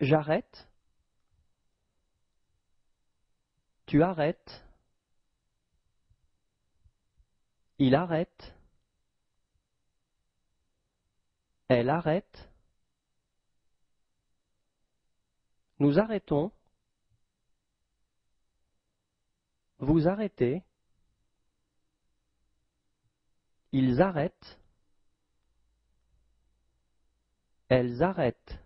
J'arrête. Tu arrêtes. Il arrête. Elle arrête. Nous arrêtons. Vous arrêtez. Ils arrêtent. Elles arrêtent.